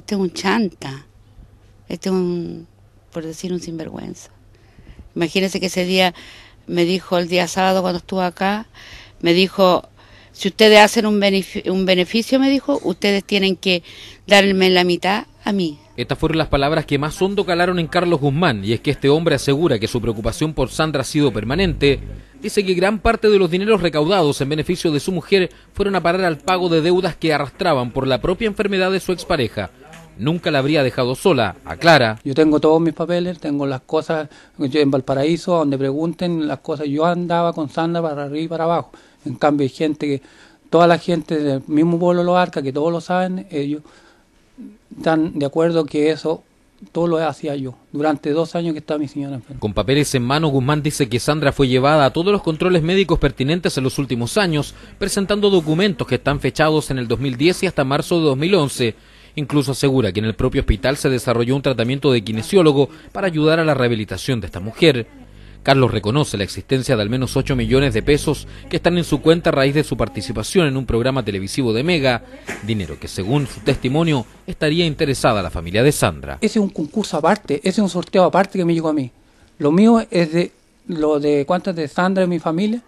Este es un chanta, este es un, por decir, un sinvergüenza. Imagínense que ese día me dijo, el día sábado cuando estuvo acá, me dijo, si ustedes hacen un beneficio, un beneficio, me dijo, ustedes tienen que darme la mitad a mí. Estas fueron las palabras que más hondo calaron en Carlos Guzmán, y es que este hombre asegura que su preocupación por Sandra ha sido permanente. Dice que gran parte de los dineros recaudados en beneficio de su mujer fueron a parar al pago de deudas que arrastraban por la propia enfermedad de su expareja. Nunca la habría dejado sola, aclara. Yo tengo todos mis papeles, tengo las cosas yo en Valparaíso, donde pregunten las cosas. Yo andaba con Sandra para arriba y para abajo. En cambio, hay gente que, toda la gente del mismo pueblo Lo Arca, que todos lo saben, ellos están de acuerdo que eso todo lo hacía yo, durante dos años que estaba mi señora enferma. Con papeles en mano, Guzmán dice que Sandra fue llevada a todos los controles médicos pertinentes en los últimos años, presentando documentos que están fechados en el 2010 y hasta marzo de 2011. Incluso asegura que en el propio hospital se desarrolló un tratamiento de kinesiólogo para ayudar a la rehabilitación de esta mujer. Carlos reconoce la existencia de al menos 8 millones de pesos que están en su cuenta a raíz de su participación en un programa televisivo de Mega, dinero que según su testimonio estaría interesada a la familia de Sandra. Ese es un concurso aparte, ese es un sorteo aparte que me llegó a mí. Lo mío es de lo de cuántas de Sandra y mi familia,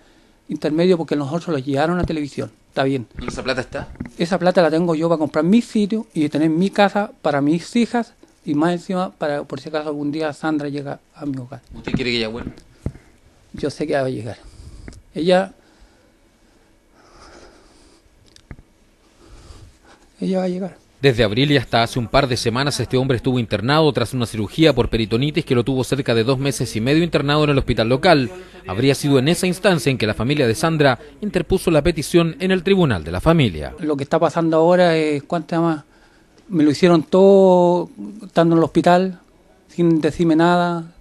intermedio porque nosotros lo llevaron a televisión. Está bien. ¿Y esa plata está? Esa plata la tengo yo para comprar mi sitio y tener mi casa para mis hijas y más encima para por si acaso algún día Sandra llega a mi hogar. ¿Usted quiere que ella vuelva? Yo sé que va a llegar. Ella ella va a llegar. Desde abril y hasta hace un par de semanas este hombre estuvo internado tras una cirugía por peritonitis que lo tuvo cerca de dos meses y medio internado en el hospital local. Habría sido en esa instancia en que la familia de Sandra interpuso la petición en el tribunal de la familia. Lo que está pasando ahora es, ¿cuánto más? Me lo hicieron todo estando en el hospital, sin decirme nada.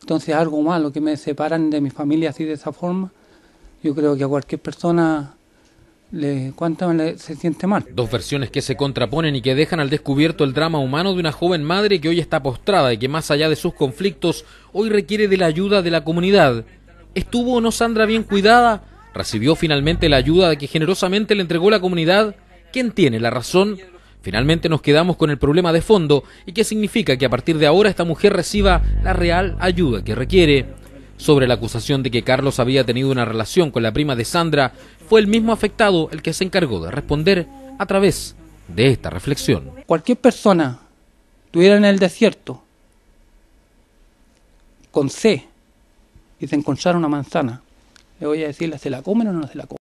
Entonces algo malo que me separan de mi familia así de esa forma. Yo creo que a cualquier persona le, ¿cuánto le, se siente mal? Dos versiones que se contraponen y que dejan al descubierto el drama humano de una joven madre que hoy está postrada y que más allá de sus conflictos hoy requiere de la ayuda de la comunidad. ¿Estuvo o no Sandra bien cuidada? ¿Recibió finalmente la ayuda que generosamente le entregó la comunidad? ¿Quién tiene la razón? Finalmente nos quedamos con el problema de fondo y qué significa que a partir de ahora esta mujer reciba la real ayuda que requiere. Sobre la acusación de que Carlos había tenido una relación con la prima de Sandra, fue el mismo afectado el que se encargó de responder a través de esta reflexión. Cualquier persona estuviera en el desierto con C y se encontrara una manzana, le voy a decirle, ¿se la comen o no se la comen?